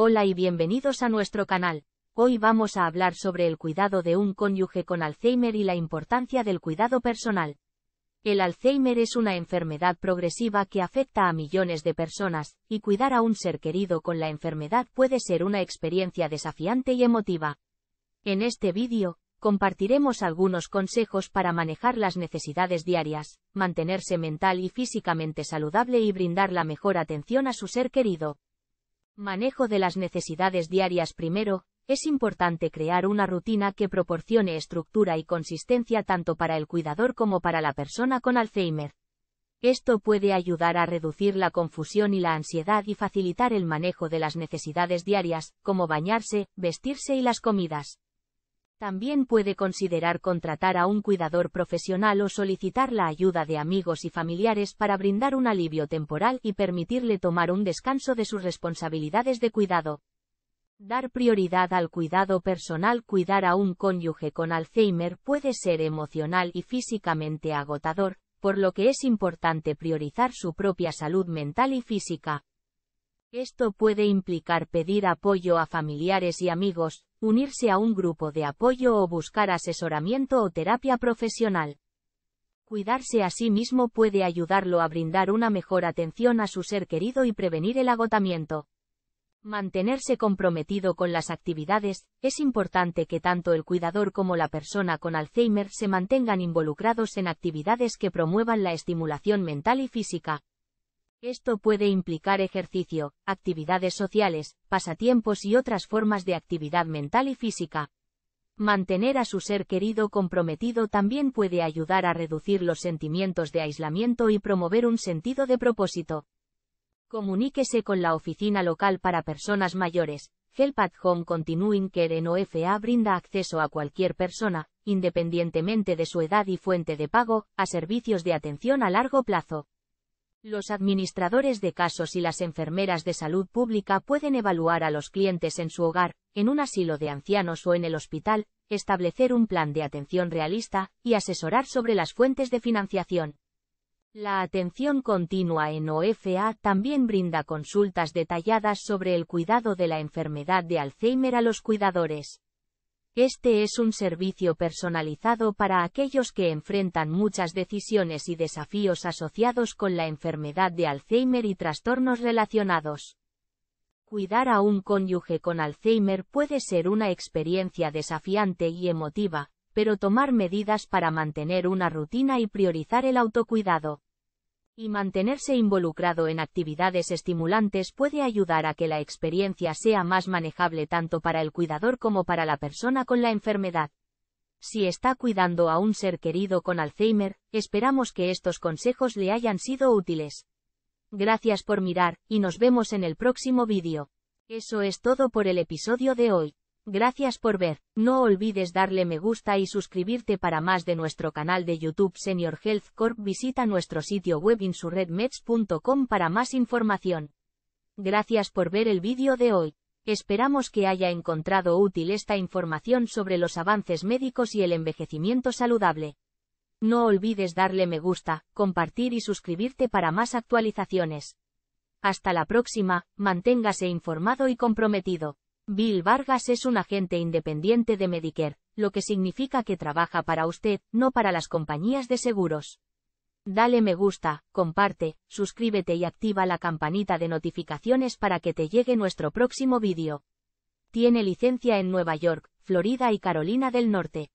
Hola y bienvenidos a nuestro canal. Hoy vamos a hablar sobre el cuidado de un cónyuge con Alzheimer y la importancia del cuidado personal. El Alzheimer es una enfermedad progresiva que afecta a millones de personas, y cuidar a un ser querido con la enfermedad puede ser una experiencia desafiante y emotiva. En este vídeo, compartiremos algunos consejos para manejar las necesidades diarias, mantenerse mental y físicamente saludable y brindar la mejor atención a su ser querido. Manejo de las necesidades diarias primero, es importante crear una rutina que proporcione estructura y consistencia tanto para el cuidador como para la persona con Alzheimer. Esto puede ayudar a reducir la confusión y la ansiedad y facilitar el manejo de las necesidades diarias, como bañarse, vestirse y las comidas. También puede considerar contratar a un cuidador profesional o solicitar la ayuda de amigos y familiares para brindar un alivio temporal y permitirle tomar un descanso de sus responsabilidades de cuidado. Dar prioridad al cuidado personal Cuidar a un cónyuge con Alzheimer puede ser emocional y físicamente agotador, por lo que es importante priorizar su propia salud mental y física. Esto puede implicar pedir apoyo a familiares y amigos, unirse a un grupo de apoyo o buscar asesoramiento o terapia profesional. Cuidarse a sí mismo puede ayudarlo a brindar una mejor atención a su ser querido y prevenir el agotamiento. Mantenerse comprometido con las actividades, es importante que tanto el cuidador como la persona con Alzheimer se mantengan involucrados en actividades que promuevan la estimulación mental y física, esto puede implicar ejercicio, actividades sociales, pasatiempos y otras formas de actividad mental y física. Mantener a su ser querido comprometido también puede ayudar a reducir los sentimientos de aislamiento y promover un sentido de propósito. Comuníquese con la oficina local para personas mayores. Help at Home Continuing Care en OFA brinda acceso a cualquier persona, independientemente de su edad y fuente de pago, a servicios de atención a largo plazo. Los administradores de casos y las enfermeras de salud pública pueden evaluar a los clientes en su hogar, en un asilo de ancianos o en el hospital, establecer un plan de atención realista, y asesorar sobre las fuentes de financiación. La atención continua en OFA también brinda consultas detalladas sobre el cuidado de la enfermedad de Alzheimer a los cuidadores. Este es un servicio personalizado para aquellos que enfrentan muchas decisiones y desafíos asociados con la enfermedad de Alzheimer y trastornos relacionados. Cuidar a un cónyuge con Alzheimer puede ser una experiencia desafiante y emotiva, pero tomar medidas para mantener una rutina y priorizar el autocuidado y mantenerse involucrado en actividades estimulantes puede ayudar a que la experiencia sea más manejable tanto para el cuidador como para la persona con la enfermedad. Si está cuidando a un ser querido con Alzheimer, esperamos que estos consejos le hayan sido útiles. Gracias por mirar, y nos vemos en el próximo vídeo. Eso es todo por el episodio de hoy. Gracias por ver, no olvides darle me gusta y suscribirte para más de nuestro canal de YouTube Senior Health Corp. Visita nuestro sitio web insurredmeds.com para más información. Gracias por ver el vídeo de hoy. Esperamos que haya encontrado útil esta información sobre los avances médicos y el envejecimiento saludable. No olvides darle me gusta, compartir y suscribirte para más actualizaciones. Hasta la próxima, manténgase informado y comprometido. Bill Vargas es un agente independiente de Medicare, lo que significa que trabaja para usted, no para las compañías de seguros. Dale me gusta, comparte, suscríbete y activa la campanita de notificaciones para que te llegue nuestro próximo vídeo. Tiene licencia en Nueva York, Florida y Carolina del Norte.